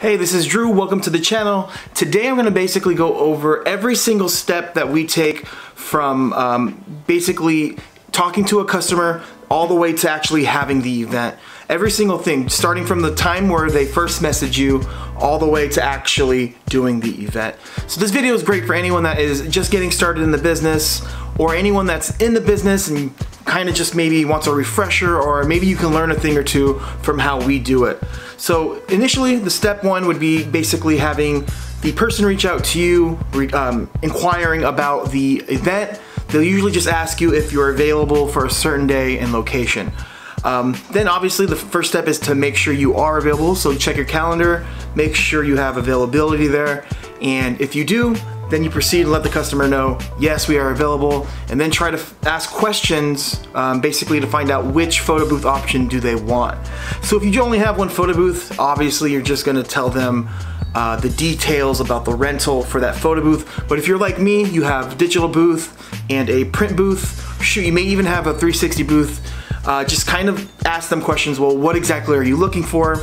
Hey, this is Drew. Welcome to the channel. Today I'm to basically go over every single step that we take from um, basically talking to a customer all the way to actually having the event. Every single thing, starting from the time where they first message you all the way to actually doing the event. So this video is great for anyone that is just getting started in the business or anyone that's in the business and kind of just maybe wants a refresher or maybe you can learn a thing or two from how we do it. So initially the step one would be basically having the person reach out to you um, inquiring about the event. They'll usually just ask you if you're available for a certain day and location. Um, then obviously the first step is to make sure you are available. So check your calendar, make sure you have availability there. And if you do, then you proceed and let the customer know, yes, we are available, and then try to ask questions um, basically to find out which photo booth option do they want. So if you only have one photo booth, obviously you're just gonna tell them uh, the details about the rental for that photo booth. But if you're like me, you have digital booth and a print booth. Shoot, you may even have a 360 booth. Uh, just kind of ask them questions. Well, what exactly are you looking for?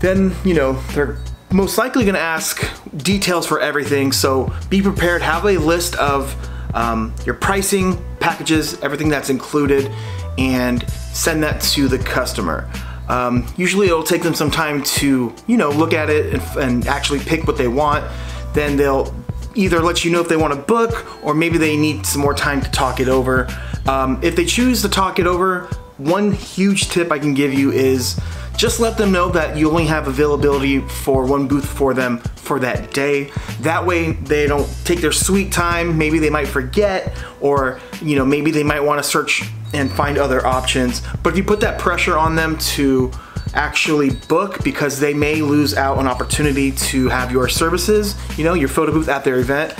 Then, you know, they're most likely gonna ask details for everything, so be prepared, have a list of um, your pricing, packages, everything that's included, and send that to the customer. Um, usually it'll take them some time to, you know, look at it and, and actually pick what they want. Then they'll either let you know if they want to book or maybe they need some more time to talk it over. Um, if they choose to talk it over, one huge tip I can give you is just let them know that you only have availability for one booth for them for that day. That way they don't take their sweet time. Maybe they might forget or, you know, maybe they might want to search and find other options. But if you put that pressure on them to actually book because they may lose out on opportunity to have your services, you know, your photo booth at their event,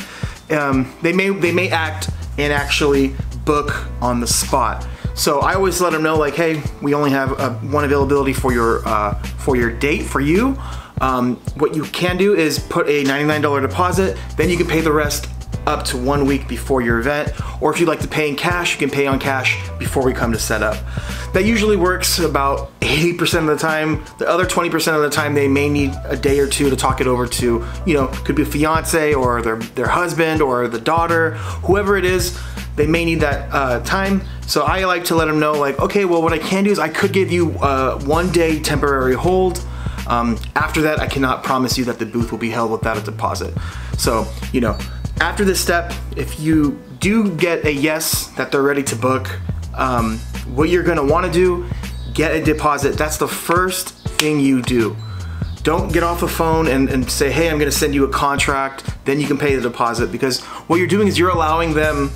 um, they may they may act and actually book on the spot. So I always let them know like, hey, we only have uh, one availability for your uh, for your date for you. Um, what you can do is put a $99 deposit, then you can pay the rest up to one week before your event. Or if you'd like to pay in cash, you can pay on cash before we come to set up. That usually works about 80% of the time. The other 20% of the time, they may need a day or two to talk it over to, you know, could be a fiance or their, their husband or the daughter, whoever it is they may need that uh, time. So I like to let them know like, okay, well what I can do is I could give you uh, one day temporary hold. Um, after that, I cannot promise you that the booth will be held without a deposit. So, you know, after this step, if you do get a yes that they're ready to book, um, what you're gonna wanna do, get a deposit. That's the first thing you do. Don't get off the phone and, and say, hey, I'm gonna send you a contract, then you can pay the deposit because what you're doing is you're allowing them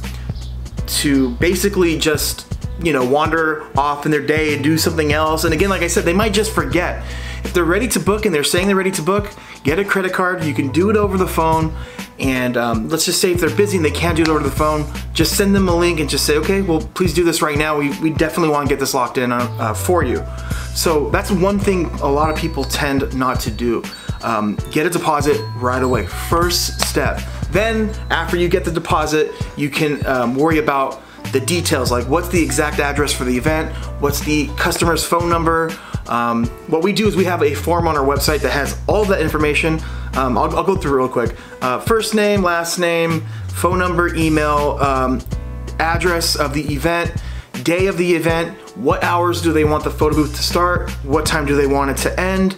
to basically just you know wander off in their day and do something else. And again like I said they might just forget. If they're ready to book and they're saying they're ready to book get a credit card. You can do it over the phone. And um, let's just say if they're busy and they can't do it over the phone just send them a link and just say okay well please do this right now. We, we definitely want to get this locked in uh, uh, for you. So that's one thing a lot of people tend not to do. Um, get a deposit right away. First step then after you get the deposit, you can um, worry about the details, like what's the exact address for the event, what's the customer's phone number. Um, what we do is we have a form on our website that has all that information. Um, I'll, I'll, go through real quick. Uh, first name, last name, phone number, email, um, address of the event, day of the event, what hours do they want the photo booth to start, what time do they want it to end,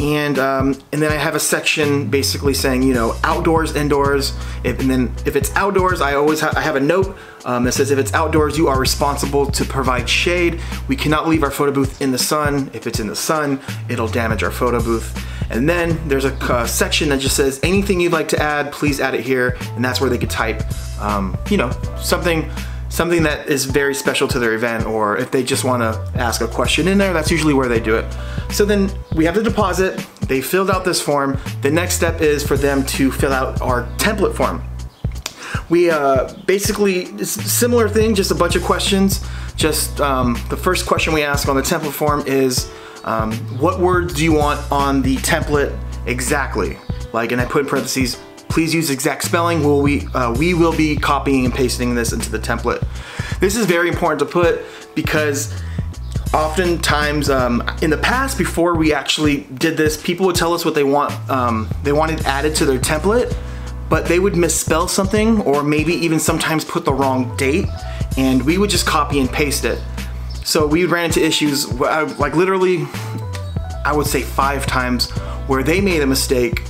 and um, and then I have a section basically saying you know outdoors, indoors, if, and then if it's outdoors, I always ha I have a note um, that says if it's outdoors, you are responsible to provide shade. We cannot leave our photo booth in the sun. If it's in the sun, it'll damage our photo booth. And then there's a uh, section that just says anything you'd like to add, please add it here, and that's where they could type, um, you know, something something that is very special to their event or if they just want to ask a question in there, that's usually where they do it. So then we have the deposit, they filled out this form. The next step is for them to fill out our template form. We uh, basically, similar thing, just a bunch of questions. Just um, the first question we ask on the template form is, um, what words do you want on the template exactly? Like, and I put in parentheses, Please use exact spelling. We'll, we, uh, we will be copying and pasting this into the template. This is very important to put because oftentimes um, in the past before we actually did this people would tell us what they want um, they wanted added to their template but they would misspell something or maybe even sometimes put the wrong date and we would just copy and paste it so we ran into issues like literally I would say five times where they made a mistake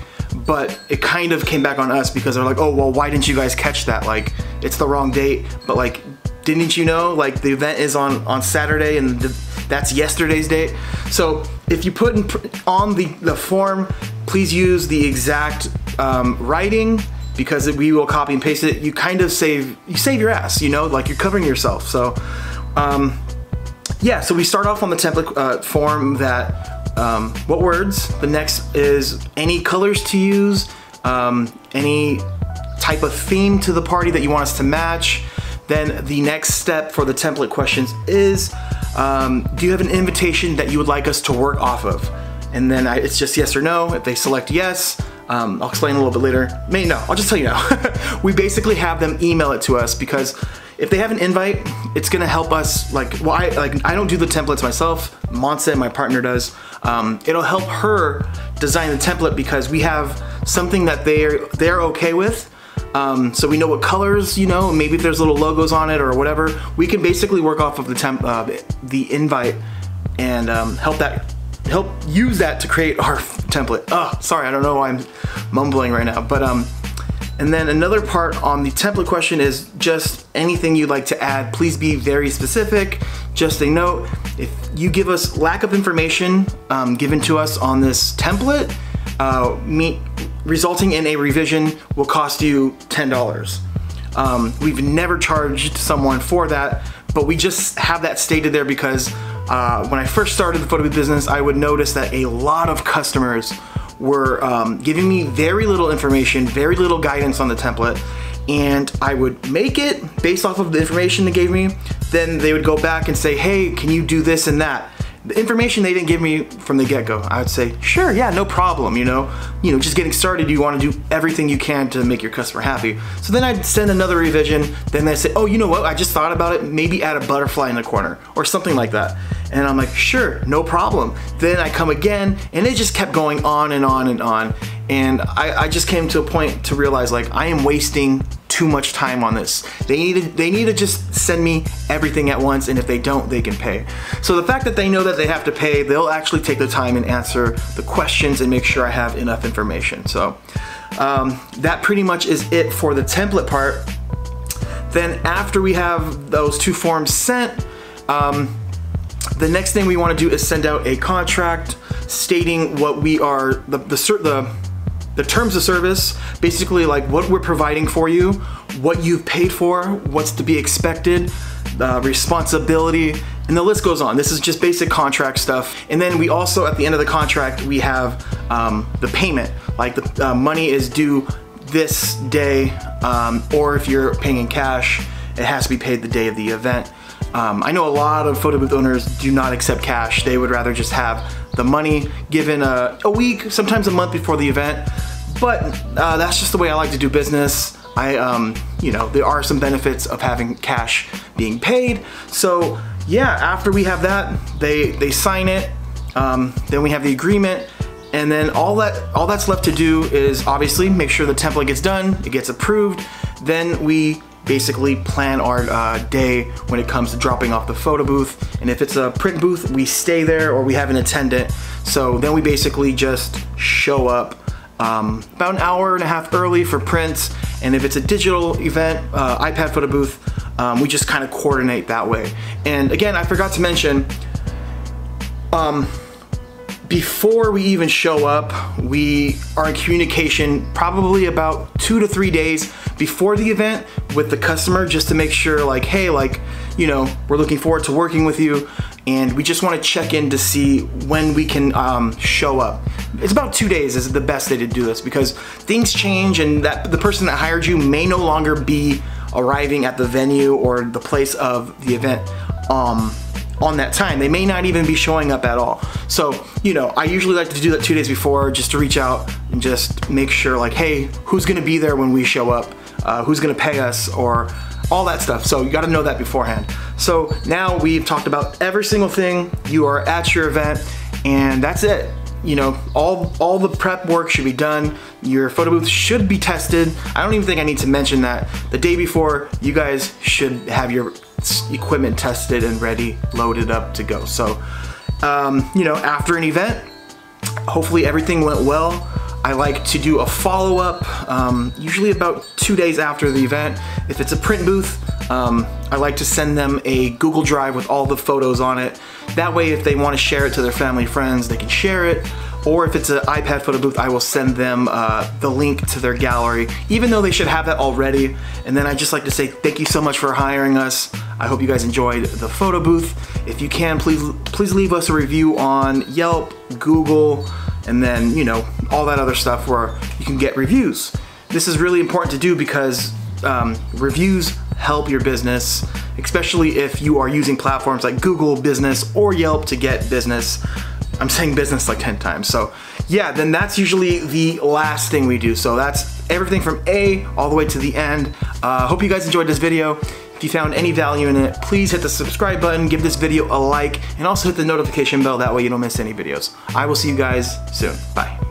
but it kind of came back on us because they're like oh well why didn't you guys catch that like it's the wrong date but like didn't you know like the event is on on Saturday and the, that's yesterday's date. So if you put in, on the, the form, please use the exact um, writing because we will copy and paste it. You kind of save, you save your ass, you know, like you're covering yourself. So um, yeah, so we start off on the template uh, form that um, what words, the next is any colors to use, um, any type of theme to the party that you want us to match. Then the next step for the template questions is um, do you have an invitation that you would like us to work off of? And then I, it's just yes or no. If they select yes, um, I'll explain a little bit later. May no, I'll just tell you now. we basically have them email it to us because if they have an invite, it's gonna help us. Like, well, I like I don't do the templates myself. Monse, my partner, does. Um, it'll help her design the template because we have something that they're they're okay with um, so we know what colors, you know, maybe if there's little logos on it or whatever, we can basically work off of the temp, uh, the invite and um, help that, help use that to create our template. Oh, sorry, I don't know why I'm mumbling right now, but um, and then another part on the template question is just anything you'd like to add, please be very specific. Just a note, if you give us lack of information um, given to us on this template, uh, me, resulting in a revision will cost you $10. Um, we've never charged someone for that, but we just have that stated there because uh, when I first started the photo booth business, I would notice that a lot of customers were um, giving me very little information, very little guidance on the template, and I would make it based off of the information they gave me. Then they would go back and say, hey, can you do this and that? The information they didn't give me from the get-go, I would say, sure, yeah, no problem, you know. You know, just getting started, you want to do everything you can to make your customer happy. So then I'd send another revision, then they say, oh, you know what, I just thought about it, maybe add a butterfly in the corner, or something like that. And I'm like, sure, no problem. Then I come again, and it just kept going on and on and on. And I, I just came to a point to realize like, I am wasting too much time on this. They need to, they need to just send me everything at once and if they don't, they can pay. So the fact that they know that they have to pay, they'll actually take the time and answer the questions and make sure I have enough information. So um, that pretty much is it for the template part. Then after we have those two forms sent, um, the next thing we want to do is send out a contract stating what we are, the, the, the the terms of service, basically like what we're providing for you, what you've paid for, what's to be expected, uh, responsibility, and the list goes on. This is just basic contract stuff. And then we also, at the end of the contract, we have um, the payment. Like the uh, money is due this day, um, or if you're paying in cash, it has to be paid the day of the event. Um, I know a lot of photo booth owners do not accept cash. They would rather just have the money given a, a week, sometimes a month before the event. But uh, that's just the way I like to do business. I, um, you know, there are some benefits of having cash being paid. So yeah, after we have that, they they sign it. Um, then we have the agreement, and then all that all that's left to do is obviously make sure the template gets done, it gets approved. Then we basically plan our uh, day when it comes to dropping off the photo booth. And if it's a print booth, we stay there or we have an attendant. So then we basically just show up um, about an hour and a half early for prints. And if it's a digital event, uh, iPad photo booth, um, we just kind of coordinate that way. And again, I forgot to mention, um, before we even show up, we are in communication probably about two to three days before the event with the customer just to make sure like, hey, like, you know, we're looking forward to working with you and we just want to check in to see when we can um, show up. It's about two days is the best day to do this because things change and that the person that hired you may no longer be arriving at the venue or the place of the event. Um, on that time. They may not even be showing up at all. So, you know, I usually like to do that two days before just to reach out and just make sure like, hey, who's gonna be there when we show up? Uh, who's gonna pay us? Or all that stuff. So you gotta know that beforehand. So now we've talked about every single thing. You are at your event and that's it you know, all, all the prep work should be done. Your photo booth should be tested. I don't even think I need to mention that. The day before, you guys should have your equipment tested and ready, loaded up to go. So, um, you know, after an event, hopefully everything went well. I like to do a follow-up, um, usually about two days after the event. If it's a print booth, um, I like to send them a Google Drive with all the photos on it. That way, if they want to share it to their family friends, they can share it. Or if it's an iPad photo booth, I will send them uh, the link to their gallery, even though they should have that already. And then I just like to say thank you so much for hiring us. I hope you guys enjoyed the photo booth. If you can, please please leave us a review on Yelp, Google, and then, you know, all that other stuff where you can get reviews. This is really important to do because um, reviews help your business, especially if you are using platforms like Google Business or Yelp to get business. I'm saying business like 10 times. So yeah, then that's usually the last thing we do. So that's everything from A all the way to the end. Uh, hope you guys enjoyed this video. If you found any value in it, please hit the subscribe button, give this video a like, and also hit the notification bell. That way you don't miss any videos. I will see you guys soon. Bye.